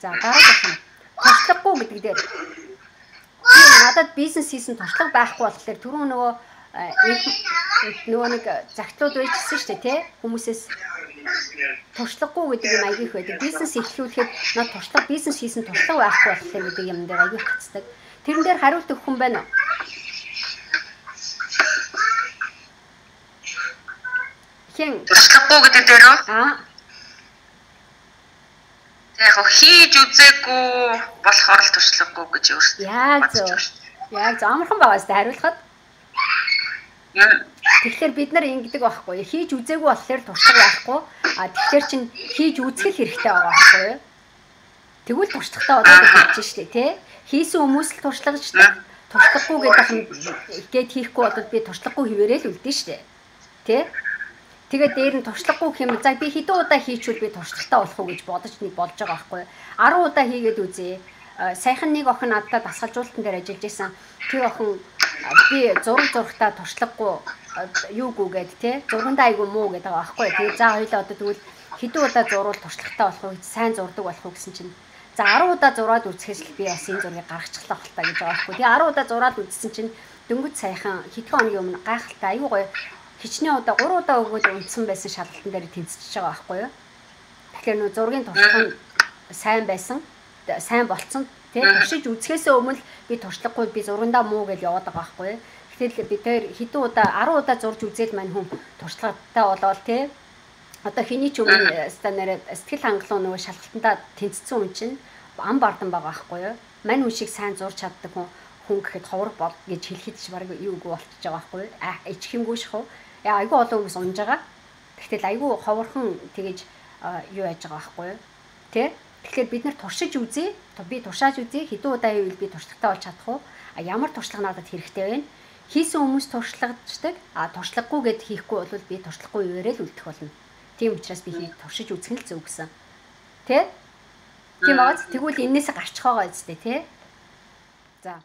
За дараагийнх нь туршлагагүй гэдэг дээр надад бизнес хийсэн туршлага байхгүй болохоор түрүү нөгөө нөгөө нэг загтлууд байжсэн шүү дээ тий хүмүүсээс туршлагагүй гэдэг юм аяг их байдаг. Бизнес эхлүүлэхэд над туршлага бизнес хийсэн туршлага байхгүй болохоор гэдэг юм дээр аяг гацдаг. Тэрэн дээр хариулт өгөх хүн байна уу? Хэн туршлагагүй гэдэг дээр үү? Аа. Яг хийж үзээгүй болохоор л туршлагагүй гэж өөрсдөө. Яг зөв. Яг замархан байгаас та хариулахад. Тэгэхээр бид нар ингэдэг байхгүй хийж үзээгүй болохоор туршлага байхгүй. А тэгэхээр чин хийж үзэх хэрэгтэй байгаа байхгүй юу? Тэгвэл туршлагатай болоод хэлж штэ тий. Хийсэн хүмүүс л туршлагаждаг. Туршлагагүй гэдэг нь гээд хийхгүй бодод би туршлагагүй хിവэрэл үлдэн штэ. Тий? Тэгээд дээр нь туршлагагүй юм. За би хэдэн удаа хийчихвэл би туршлагатай болох уу гэж бодож нэг болж байгаа байхгүй 10 удаа хийгээд үзье. Сайхан нэг охин надад дасгалжуулалтан дээр ажиллаж исэн тэр охин би зураг зурхтаа туршлагагүй юугүй гээд те зургандаа айгүй муу гэдэг байгаа байхгүй тэгээд за хоёлаа одоо тэгвэл хэдэн удаа зурвал туршлагатай болох уу сайн зурдаг болох уу гэсэн чинь. За 10 удаа зураад үзэхээс л би бас энэ зургийг гаргачихлаа та гэж байгаа байхгүй. Тэгээ 10 удаа зураад үзсэн чинь дөнгөж сайхан хэдхэн хоногийн өмнө гайхалтай. Аюу гоё хичнээн удаа 3 удаа өгөөд унтсан байсан шалгалтан дээр тэнцэж байгаа байхгүй юу. Тэгэхээр нөө зургийн туршлага сайн байсан, сайн болцсон тий туршиж үзэхээс өмнө би туршлагагүй би зургандаа муу гэж яваад байгаа байхгүй юу. Тэгэхээр бид тэр хэдэн удаа 10 удаа зурж үзээд мань хүн туршлагатай болоод тий одоо хэний ч өмнө станараа сэтгэл хангалуун нөгөө шалгалтандаа тэнцсэн хүн чинь ам бардан байгаа байхгүй юу. Мань хүн шиг сайн зурж чаддаг хүн хүн гэхэд ховор бол гэж хэлэхэд ч баг юу үгүй болчихж байгаа байхгүй юу. А ич хэмгүй шахав Яа айгүй олон хүмүүс унж байгаа. Тэгтэл айгүй ховорхон тэгэж юу яаж байгаа байхгүй юу? Тэ? Тэгэхээр бид нар туршиж үзье. Би туршааж үзье. Хэдэн удаа хийвэл би туршлагатай болж чадах уу? А ямар туршлага надад хэрэгтэй вэ? Хийсэн хүмүүс туршлагачдаг. А туршлагагүйгээд хийхгүй бол би туршлагагүй ивэрэл үлдэх болно. Тийм учраас би хий туршиж үзэх нь л зөв гэсэн. Тэ? Тийм аа. Тэгвэл энээсээ гарчих байгаа зү тэ? За.